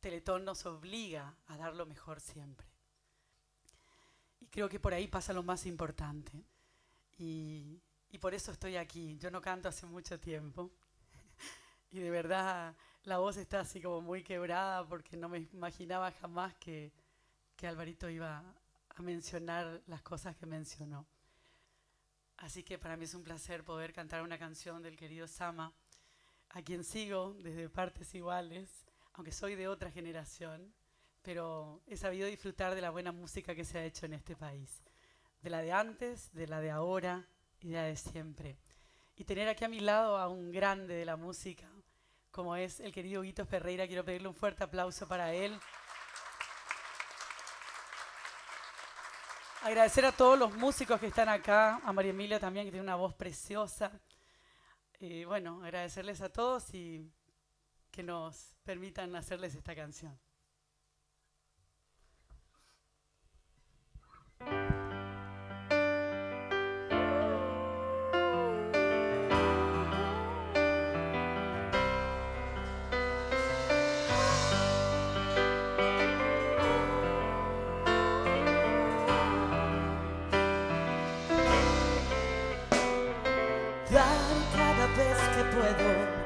Teletón nos obliga a dar lo mejor siempre. Y creo que por ahí pasa lo más importante. Y, por eso estoy aquí. Yo no canto hace mucho tiempo. Y de verdad la voz está así como muy quebrada porque no me imaginaba jamás que, que Alvarito iba a mencionar las cosas que mencionó. Así que para mí es un placer poder cantar una canción del querido Sama, a quien sigo desde partes iguales, aunque soy de otra generación, pero he sabido disfrutar de la buena música que se ha hecho en este país, de la de antes, de la de ahora y de la de siempre. Y tener aquí a mi lado a un grande de la música, como es el querido Guito Ferreira, quiero pedirle un fuerte aplauso para él. Agradecer a todos los músicos que están acá, a María Emilia también, que tiene una voz preciosa. Y bueno, agradecerles a todos y que nos permitan hacerles esta canción. Cada vez que puedo,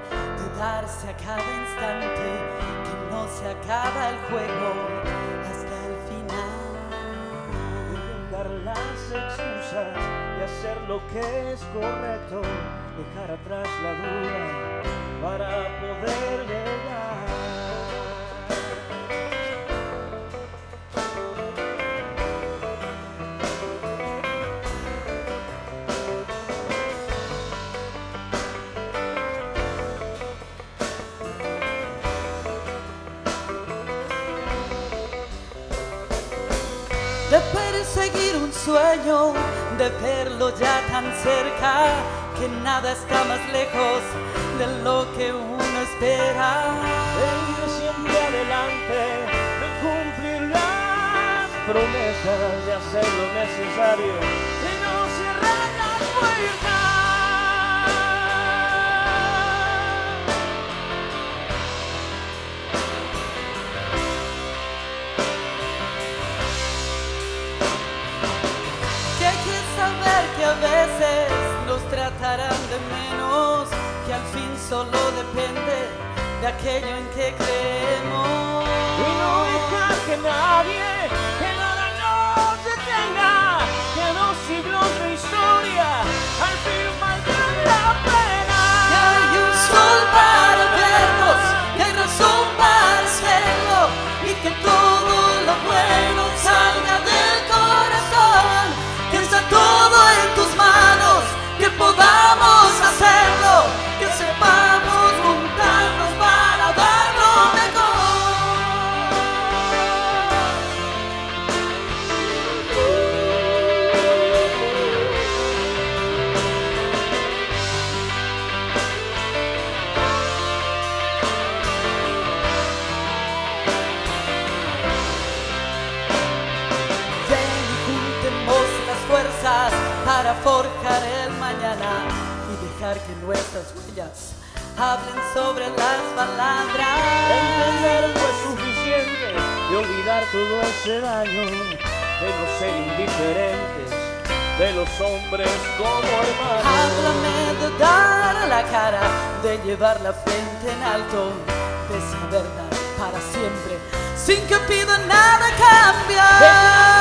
de darse a cada instante, que no se acaba el juego hasta el final. Dejar las excusas y hacer lo que es correcto, dejar atrás la duda para poder llegar. De perseguir un sueño, de verlo ya tan cerca, que nada está más lejos de lo que uno espera. De ir siempre adelante, de cumplir las promesas, de hacer lo necesario, de no cerrar las puertas. A veces nos tratarán de menos, que al fin solo depende de aquello en que creemos. Y no que nadie, para forjar el mañana y dejar que nuestras huellas hablen sobre las palabras. Entender no es suficiente y olvidar todo ese daño de no ser indiferentes, de los hombres como hermanos. Háblame de dar la cara, de llevar la frente en alto, de saber dar para siempre, sin que pida nada a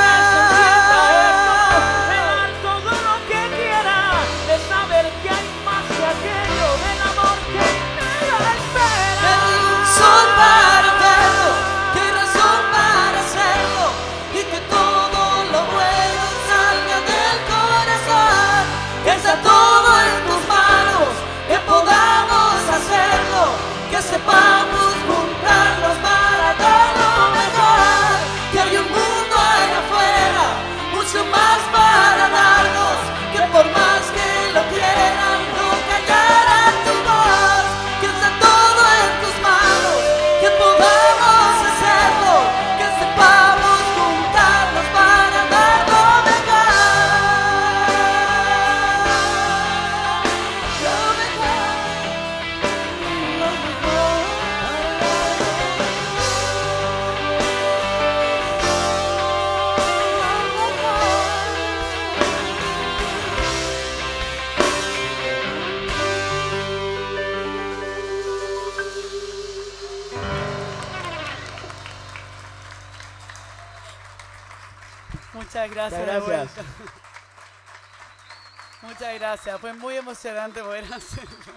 Muchas gracias. Muchas gracias. Muchas gracias. Fue muy emocionante poder hacerlo.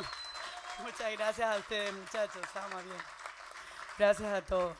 Muchas gracias a ustedes, muchachos. Estamos bien. Gracias a todos.